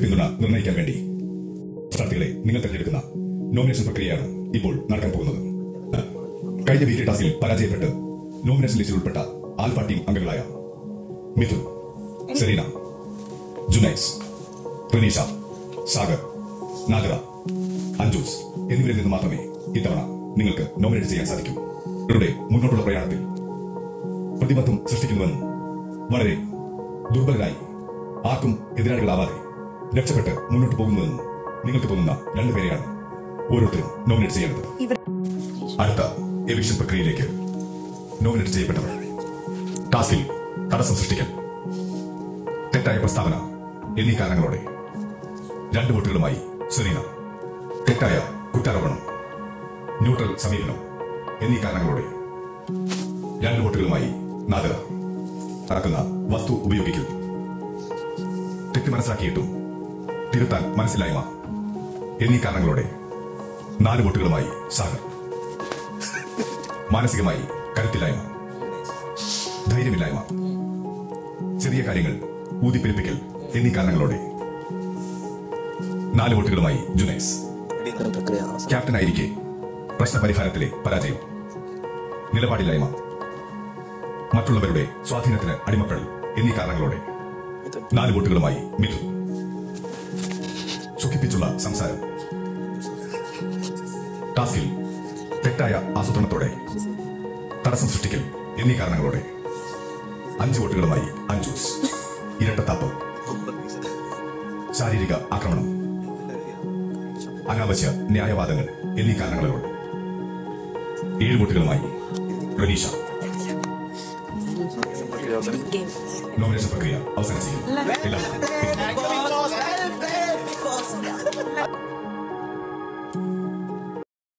പിന്തുണ നിർണയിക്കാൻ വേണ്ടി. സ്ഥാനാർത്ഥികളെ നിങ്ങൾ തിരഞ്ഞെടുക്കുന്ന നോമിനേഷൻ പ്രക്രിയയാണ് ഇപ്പോൾ നടക്കാൻ പോകുന്നത്. കഴിഞ്ഞ വീക്കിലി ടാസ്കിൽ പരാജയപ്പെട്ട് നോമിനേഷൻ ലിസ്റ്റിൽ ഉൾപ്പെട്ട ആൽഫ ടീം അംഗങ്ങളായ മിഥുൻ സെറീന ജുനൈസ് റിനീഷ സാഗർ നാഗറ അഞ്ജൂസ് എന്നിവരിൽ നിന്ന് മാത്രമേ ഇത്തവണ നിങ്ങൾക്ക് നോമിനേറ്റ് ചെയ്യാൻ സാധിക്കൂ. ഇവരുടെ മുന്നോട്ടുള്ള പ്രയാണത്തിൽ പ്രതിബദ്ധം സൃഷ്ടിക്കുന്നുവെന്നും വളരെ ദുർബലരായി ആർക്കും എതിരാളികളാവാതെ രക്ഷപ്പെട്ട് മുന്നോട്ട് പോകുന്നതെന്ന് നിങ്ങൾക്ക് തോന്നുന്ന രണ്ടുപേരെയാണ് ഓരോരുത്തരും നോമിനേറ്റ് ചെയ്യേണ്ടത്. അടുത്ത എവിക്ഷൻ പ്രക്രിയയിലേക്ക് നോമിനേറ്റ് ചെയ്യപ്പെട്ടവർ. ടാസ്കിൽ തടസ്സം സൃഷ്ടിക്കൽ. തെറ്റായ പ്രസ്താവന എന്നീ കാരണങ്ങളോടെ രണ്ട് വോട്ടുകളുമായി സെറീന. തെറ്റായ കുറ്റാരോപണം ന്യൂട്രൽ സമീപനം എന്നീ കാരണങ്ങളോടെ രണ്ട് വോട്ടുകളുമായി നാദര നടക്കുന്ന വസ്തു ഉപയോഗിക്കൽ. തെറ്റ് മനസ്സിലാക്കിയിട്ടും തിരുത്താൻ മനസ്സിലായ്മ. എന്നീ കാരണങ്ങളോടെ നാല് വോട്ടുകളുമായി സാഗർ. മാനസികമായി കരുത്തില്ലായ്മ. ധൈര്യമില്ലായ്മ. ചെറിയ കാര്യങ്ങൾ ഊതിപ്പെരുപ്പിക്കൽ എന്നീ കാരണങ്ങളോടെ നാല് വോട്ടുകളുമായി ജുനൈസ്. ക്യാപ്റ്റനായിരിക്കെ പ്രശ്നപരിഹാരത്തിലെ പരാജയം. നിലപാടില്ലായ്മ. മറ്റുള്ളവരുടെ സ്വാധീനത്തിന് അടിമപ്പെടൽ എന്നീ കാരണങ്ങളോടെ നാല് വോട്ടുകളുമായി മിഥുൻ. സുഖിപ്പിച്ചുള്ള സംസാരം. ടാസ്കിൽ തെറ്റായ ആസൂത്രണത്തോടെ തടസ്സം സൃഷ്ടിക്കൽ എന്നീ കാരണങ്ങളോടെ അഞ്ച് വോട്ടുകളുമായി അഞ്ചൂസ് ഇരട്ടത്താപ്പ് ശാരീരിക ആക്രമണം അനാവശ്യ ന്യായവാദങ്ങൾ എന്നീ കാരണങ്ങളോട് ഏഴ് വോട്ടുകളുമായി റനീഷ നോമിനേഷൻ പ്രക്രിയ അവസാനിച്ചിരിക്കുന്നു. എല്ലാവർക്കും up.